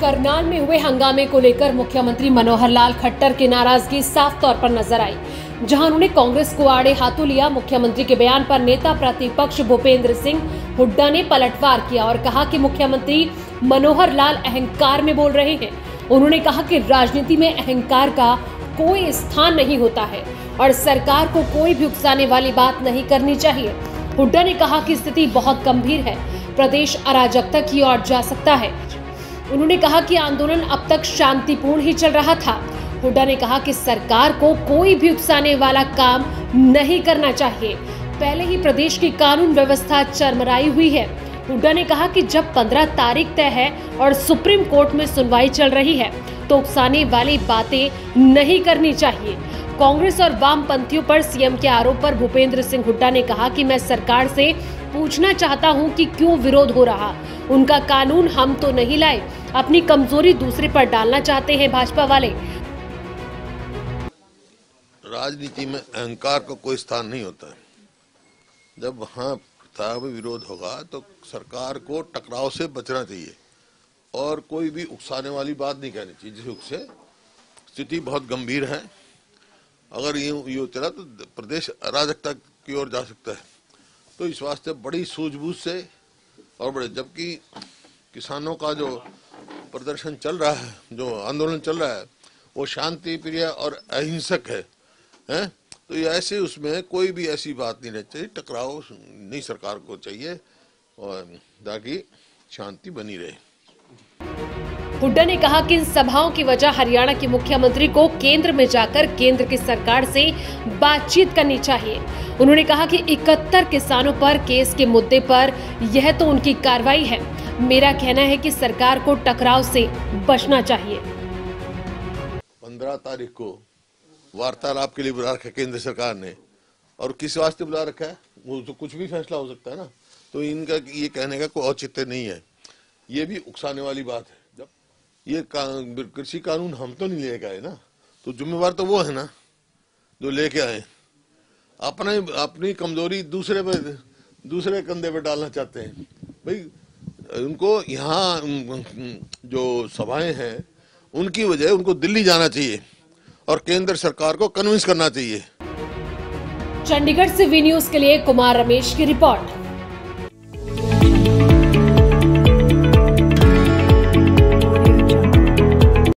करनाल में हुए हंगामे को लेकर मुख्यमंत्री मनोहर लाल खट्टर की नाराज़गी साफ़ तौर पर नज़र आई, जहाँ उन्होंने कांग्रेस को आड़े हाथों लिया। मुख्यमंत्री के बयान पर नेता प्रतिपक्ष भूपेंद्र सिंह हुड्डा ने पलटवार किया और कहा कि मुख्यमंत्री मनोहर लाल अहंकार में बोल रहे हैं। उन्होंने कहा कि राजनीति में अहंकार का कोई स्थान नहीं होता है और सरकार को कोई भी उकसाने वाली बात नहीं करनी चाहिए। हुड्डा ने कहा कि स्थिति बहुत गंभीर है। प्रदेश अराजकता की ओर जा सकता है। उन्होंने कहा कि आंदोलन अब तक शांतिपूर्ण ही चल रहा था। हुड्डा ने कहा कि सरकार को कोई भी उकसाने वाला काम नहीं करना चाहिए। पहले ही प्रदेश की कानून व्यवस्था चरमराई हुई है। हुड्डा ने कहा कि जब 15 तारीख तय है और सुप्रीम कोर्ट में सुनवाई चल रही है तो उकसाने वाली बातें नहीं करनी चाहिए। कांग्रेस और वामपंथियों पर सीएम के आरोप पर भूपेंद्र सिंह हुड्डा ने कहा कि मैं सरकार से पूछना चाहता हूँ कि क्यों विरोध हो रहा। उनका कानून हम तो नहीं लाए। अपनी कमज़ोरी दूसरे पर डालना चाहते हैं भाजपा वाले। राजनीति में अहंकार का को कोई स्थान नहीं होता। है जब वहाँ विरोध होगा तो सरकार को टकराव से बचना चाहिए। और कोई भी उकसाने वाली बात नहीं कहनी चाहिए, जिस उकसे स्थिति बहुत गंभीर है। अगर ये ये चला तो प्रदेश अराजकता की ओर जा सकता है। तो इस वास्ते बड़ी सूझबूझ से और बड़े जबकि किसानों का जो प्रदर्शन चल रहा है, जो आंदोलन चल रहा है, वो शांति, प्रिय और अहिंसक है, हैं? तो ये ऐसे उसमें कोई भी ऐसी बात नहीं रहनी चाहिए टकराव नहीं सरकार को चाहिए और ताकि शांति बनी रहे। हुड्डा ने कहा कि इन सभाओं की वजह हरियाणा के मुख्यमंत्री को केंद्र में जाकर केंद्र की सरकार से बातचीत करनी चाहिए। उन्होंने कहा कि 71 किसानों पर केस के मुद्दे पर यह तो उनकी कार्रवाई है। मेरा कहना है कि सरकार को टकराव से बचना चाहिए। पंद्रह तारीख को वार्तालाप के लिए बुला रखा केंद्र सरकार ने। और किस वास्ते बुला रखा है? वो तो कुछ भी फैसला हो सकता है ना। तो इनका ये कहने का कोई औचित्य नहीं है। ये भी उकसाने वाली बात है। जब ये कृषि कानून हम तो नहीं लेके आए ना। तो जिम्मेवार तो वो है ना, जो लेके आए। अपने अपनी कमज़ोरी दूसरे पे, दूसरे कंधे पे डालना चाहते हैं। भाई, उनको यहाँ जो सभाएँ हैं, उनकी वजह उनको दिल्ली जाना चाहिए और केंद्र सरकार को कन्विंस करना चाहिए। चंडीगढ़ से वी न्यूज़ के लिए कुमार रमेश की रिपोर्ट।